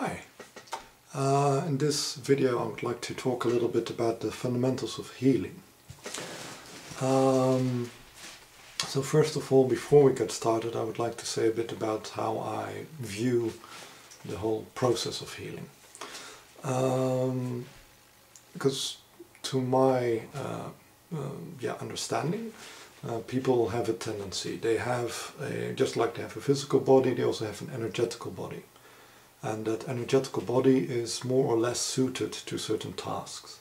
Hi. Uh, in this video I would like to talk a little bit about the fundamentals of healing. Um, so first of all, before we get started, I would like to say a bit about how I view the whole process of healing. Um, because to my uh, uh, yeah, understanding, uh, people have a tendency. They have, a, just like they have a physical body, they also have an energetical body. And that energetical body is more or less suited to certain tasks.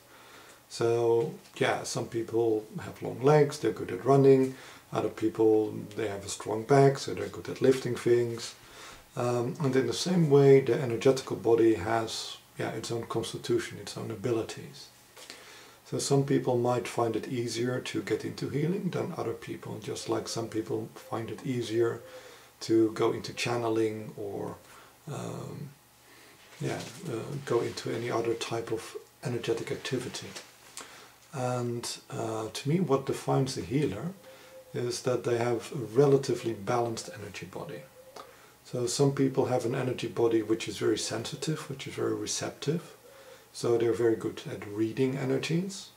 So, yeah, some people have long legs, they're good at running. Other people, they have a strong back, so they're good at lifting things. Um, and in the same way, the energetical body has yeah, its own constitution, its own abilities. So some people might find it easier to get into healing than other people, just like some people find it easier to go into channeling or um, yeah, uh, go into any other type of energetic activity. And uh, to me what defines a healer is that they have a relatively balanced energy body. So some people have an energy body which is very sensitive, which is very receptive, so they're very good at reading energies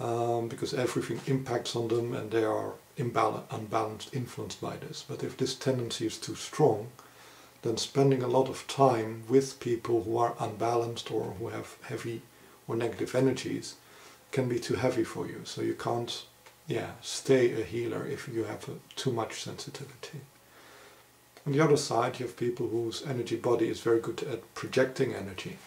um, because everything impacts on them and they are unbalanced, influenced by this. But if this tendency is too strong, then spending a lot of time with people who are unbalanced or who have heavy or negative energies can be too heavy for you. So you can't yeah, stay a healer if you have a, too much sensitivity. On the other side, you have people whose energy body is very good at projecting energy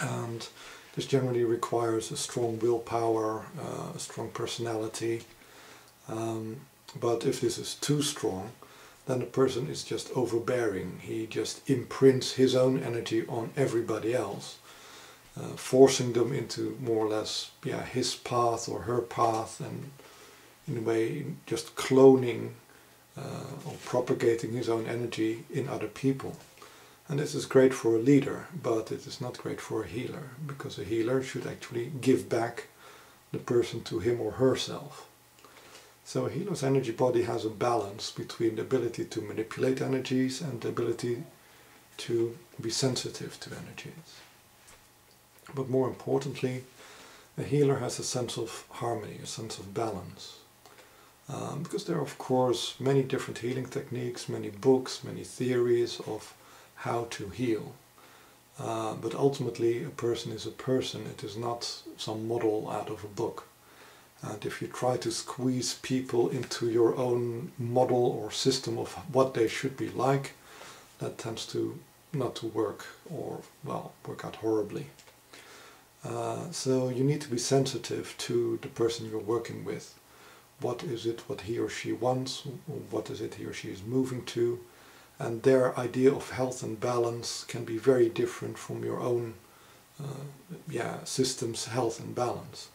and this generally requires a strong willpower, uh, a strong personality. Um, but if this is too strong, then the person is just overbearing. He just imprints his own energy on everybody else, uh, forcing them into more or less yeah, his path or her path, and in a way just cloning uh, or propagating his own energy in other people. And this is great for a leader, but it is not great for a healer, because a healer should actually give back the person to him or herself. So a healer's energy body has a balance between the ability to manipulate energies and the ability to be sensitive to energies. But more importantly, a healer has a sense of harmony, a sense of balance. Um, because there are of course many different healing techniques, many books, many theories of how to heal. Uh, but ultimately a person is a person, it is not some model out of a book. And if you try to squeeze people into your own model or system of what they should be like, that tends to not to work or, well, work out horribly. Uh, so you need to be sensitive to the person you're working with. What is it what he or she wants? What is it he or she is moving to? and their idea of health and balance can be very different from your own uh, yeah, system's health and balance.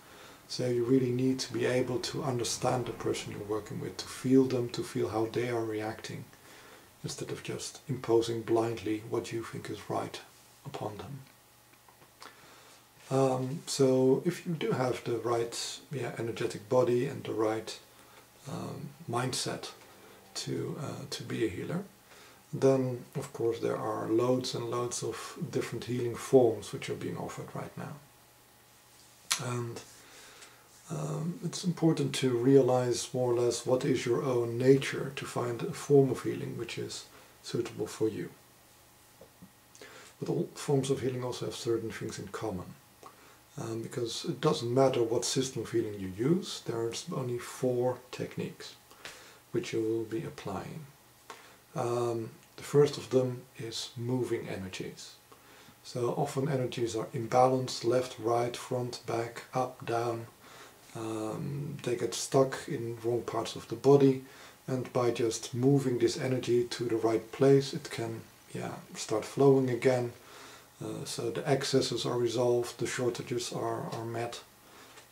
So you really need to be able to understand the person you're working with, to feel them, to feel how they are reacting, instead of just imposing blindly what you think is right upon them. Um, so if you do have the right yeah, energetic body and the right um, mindset to, uh, to be a healer, then of course there are loads and loads of different healing forms which are being offered right now. And um, it's important to realize more or less what is your own nature to find a form of healing which is suitable for you. But all forms of healing also have certain things in common. Um, because it doesn't matter what system of healing you use, there's only four techniques which you will be applying. Um, the first of them is moving energies. So often energies are imbalanced, left, right, front, back, up, down. Um, they get stuck in wrong parts of the body and by just moving this energy to the right place it can yeah, start flowing again. Uh, so the excesses are resolved, the shortages are, are met,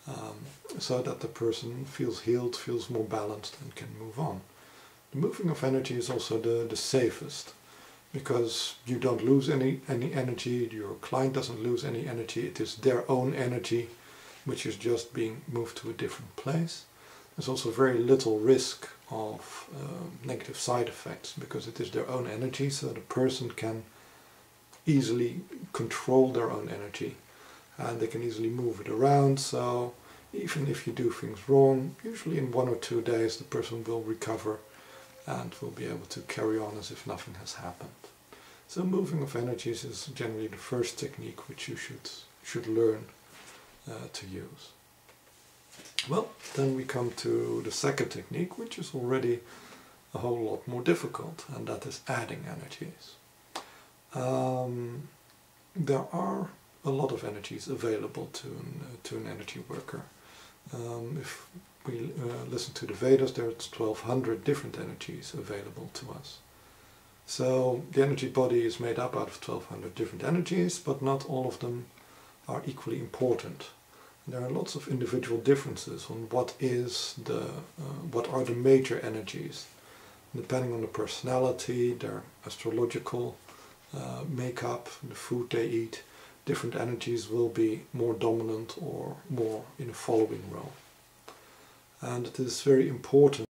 um, so that the person feels healed, feels more balanced and can move on. The moving of energy is also the, the safest because you don't lose any, any energy, your client doesn't lose any energy, it is their own energy which is just being moved to a different place. There's also very little risk of uh, negative side effects because it is their own energy so the person can easily control their own energy and they can easily move it around. So even if you do things wrong, usually in one or two days the person will recover and will be able to carry on as if nothing has happened. So moving of energies is generally the first technique which you should should learn uh, to use. Well, then we come to the second technique, which is already a whole lot more difficult, and that is adding energies. Um, there are a lot of energies available to an, uh, to an energy worker. Um, if we uh, listen to the Vedas, there's 1200 different energies available to us. So the energy body is made up out of 1200 different energies, but not all of them are equally important. There are lots of individual differences on what is the, uh, what are the major energies. Depending on the personality, their astrological uh, makeup, the food they eat, different energies will be more dominant or more in a following role. And it is very important